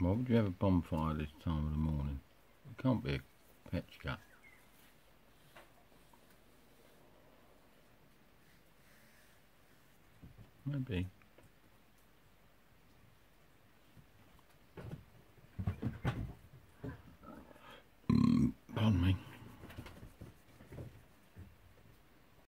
Why would you have a bonfire this time of the morning? It can't be a pet Petchka. Maybe.